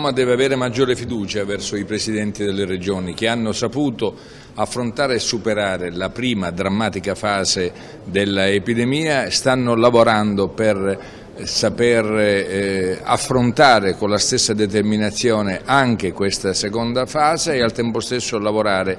Roma deve avere maggiore fiducia verso i presidenti delle regioni che hanno saputo affrontare e superare la prima drammatica fase dell'epidemia, stanno lavorando per saper eh, affrontare con la stessa determinazione anche questa seconda fase e al tempo stesso lavorare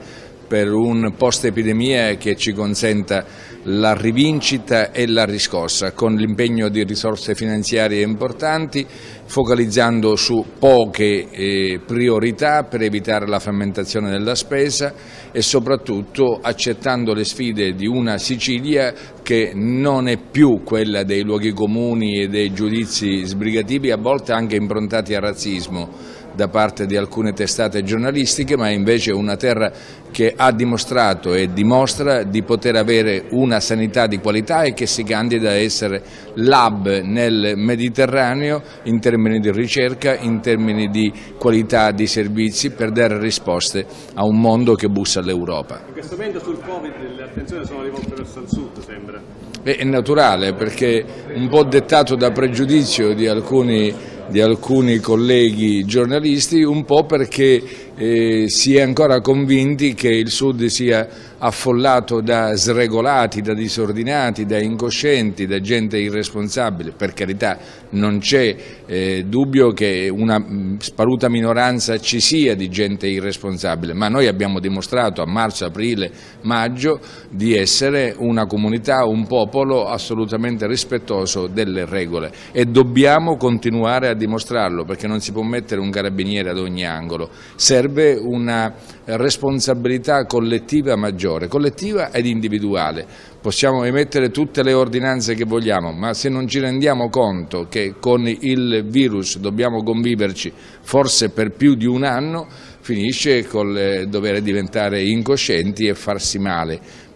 per un post-epidemia che ci consenta la rivincita e la riscossa con l'impegno di risorse finanziarie importanti focalizzando su poche eh, priorità per evitare la frammentazione della spesa e soprattutto accettando le sfide di una Sicilia che non è più quella dei luoghi comuni e dei giudizi sbrigativi a volte anche improntati al razzismo da parte di alcune testate giornalistiche, ma è invece una terra che ha dimostrato e dimostra di poter avere una sanità di qualità e che si candida a essere l'hub nel Mediterraneo in termini di ricerca, in termini di qualità di servizi per dare risposte a un mondo che bussa all'Europa. In questo momento sul Covid le attenzioni sono rivolte verso il sud, sembra. Beh, è naturale perché un po' dettato da pregiudizio di alcuni di alcuni colleghi giornalisti, un po' perché eh, si è ancora convinti che il Sud sia affollato da sregolati, da disordinati, da incoscienti, da gente irresponsabile. Per carità non c'è eh, dubbio che una mm, sparuta minoranza ci sia di gente irresponsabile, ma noi abbiamo dimostrato a marzo, aprile, maggio di essere una comunità, un popolo assolutamente rispettoso delle regole e dobbiamo continuare a dimostrarlo perché non si può mettere un carabiniere ad ogni angolo. Serve una responsabilità collettiva maggiore, collettiva ed individuale. Possiamo emettere tutte le ordinanze che vogliamo, ma se non ci rendiamo conto che con il virus dobbiamo conviverci forse per più di un anno, finisce col dover diventare incoscienti e farsi male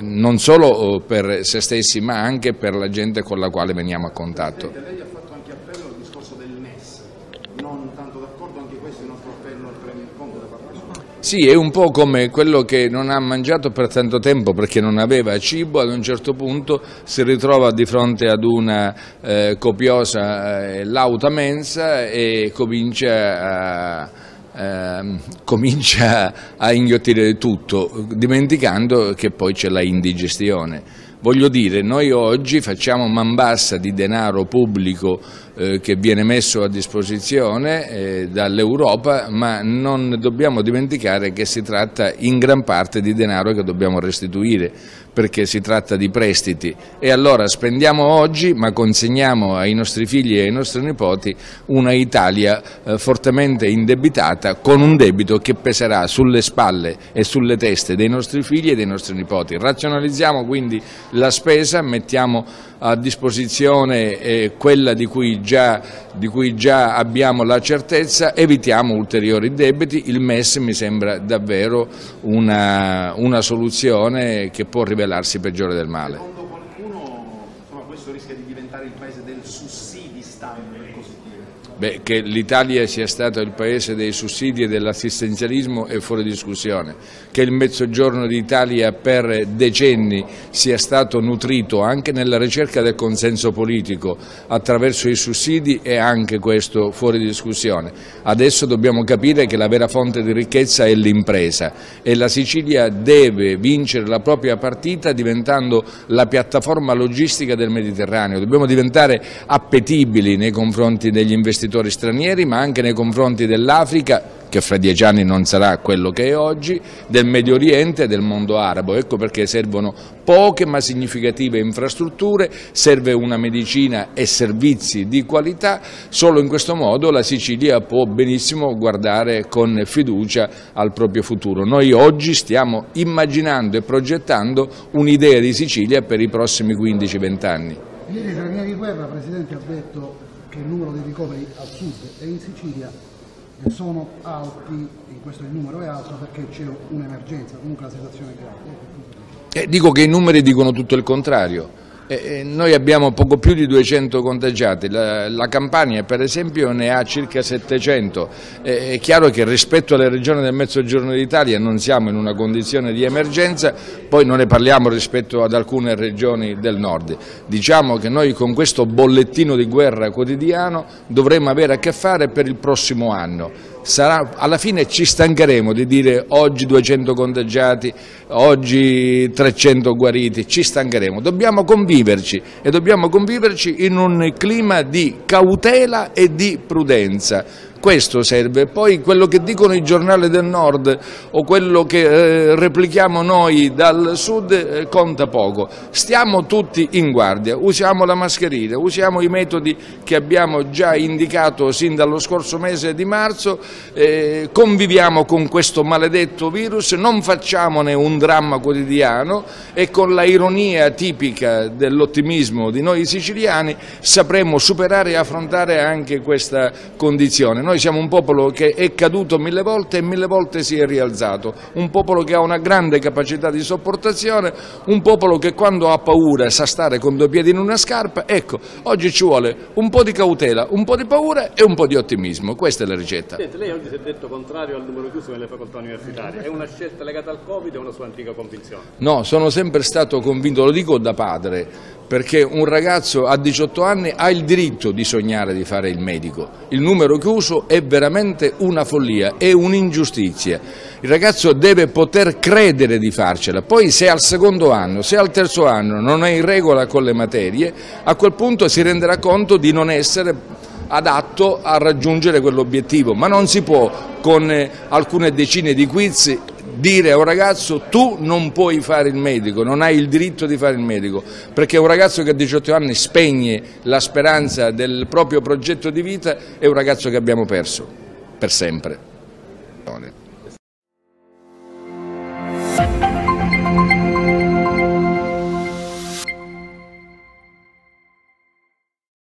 non solo per se stessi ma anche per la gente con la quale veniamo a contatto. Lei ha fatto anche appello al discorso del MES, non tanto d'accordo anche questo è il nostro appello al Premier Conte da parte sua? Sì, è un po' come quello che non ha mangiato per tanto tempo perché non aveva cibo, ad un certo punto si ritrova di fronte ad una eh, copiosa eh, lauta mensa e comincia a, eh, comincia a inghiottire tutto, dimenticando che poi c'è la indigestione. Voglio dire, noi oggi facciamo man bassa di denaro pubblico eh, che viene messo a disposizione eh, dall'Europa, ma non dobbiamo dimenticare che si tratta in gran parte di denaro che dobbiamo restituire, perché si tratta di prestiti. E allora spendiamo oggi, ma consegniamo ai nostri figli e ai nostri nipoti una Italia eh, fortemente indebitata, con un debito che peserà sulle spalle e sulle teste dei nostri figli e dei nostri nipoti. Razionalizziamo quindi la spesa, mettiamo a disposizione eh, quella di cui, già, di cui, già, abbiamo la certezza, evitiamo ulteriori debiti, il MES mi sembra davvero una, una soluzione che può rivelarsi peggiore del male. Questo rischia di diventare il paese del sussidi stampo, per così dire. Beh, che l'Italia sia stato il paese dei sussidi e dell'assistenzialismo è fuori discussione, che il Mezzogiorno d'Italia per decenni sia stato nutrito anche nella ricerca del consenso politico attraverso i sussidi è anche questo fuori discussione. Adesso dobbiamo capire che la vera fonte di ricchezza è l'impresa e la Sicilia deve vincere la propria partita diventando la piattaforma logistica del Mediterraneo. Dobbiamo diventare appetibili nei confronti degli investitori stranieri ma anche nei confronti dell'Africa che fra dieci anni non sarà quello che è oggi, del Medio Oriente e del mondo arabo. Ecco perché servono poche ma significative infrastrutture, serve una medicina e servizi di qualità, solo in questo modo la Sicilia può benissimo guardare con fiducia al proprio futuro. Noi oggi stiamo immaginando e progettando un'idea di Sicilia per i prossimi 15-20 anni. Ieri Ranieri Guerra, Presidente, ha detto che il numero dei ricoveri al sud e in Sicilia sono alti, in questo il numero è alto perché c'è un'emergenza, comunque la situazione è grave. Eh, dico che i numeri dicono tutto il contrario. Eh, noi abbiamo poco più di 200 contagiati, la, la Campania per esempio ne ha circa 700, eh, è chiaro che rispetto alle regioni del mezzogiorno d'Italia non siamo in una condizione di emergenza, poi non ne parliamo rispetto ad alcune regioni del nord. Diciamo che noi con questo bollettino di guerra quotidiano dovremmo avere a che fare per il prossimo anno sarà, alla fine ci stancheremo di dire oggi 200 contagiati, oggi 300 guariti, ci stancheremo, dobbiamo conviverci e dobbiamo conviverci in un clima di cautela e di prudenza questo serve, poi quello che dicono i giornali del nord o quello che eh, replichiamo noi dal sud eh, conta poco, stiamo tutti in guardia, usiamo la mascherina, usiamo i metodi che abbiamo già indicato sin dallo scorso mese di marzo, eh, conviviamo con questo maledetto virus, non facciamone un dramma quotidiano e con la ironia tipica dell'ottimismo di noi siciliani sapremo superare e affrontare anche questa condizione. Noi siamo un popolo che è caduto mille volte e mille volte si è rialzato, un popolo che ha una grande capacità di sopportazione, un popolo che quando ha paura sa stare con due piedi in una scarpa, ecco, oggi ci vuole un po' di cautela, un po' di paura e un po' di ottimismo, questa è la ricetta. Senti, lei oggi si è detto contrario al numero chiuso nelle facoltà universitarie, è una scelta legata al Covid o una sua antica convinzione? No, sono sempre stato convinto, lo dico da padre, perché un ragazzo a 18 anni ha il diritto di sognare di fare il medico. Il numero chiuso è veramente una follia, è un'ingiustizia. Il ragazzo deve poter credere di farcela, poi se al secondo anno, se al terzo anno non è in regola con le materie, a quel punto si renderà conto di non essere adatto a raggiungere quell'obiettivo, ma non si può con eh, alcune decine di quiz dire a un ragazzo tu non puoi fare il medico, non hai il diritto di fare il medico, perché un ragazzo che a 18 anni spegne la speranza del proprio progetto di vita è un ragazzo che abbiamo perso per sempre.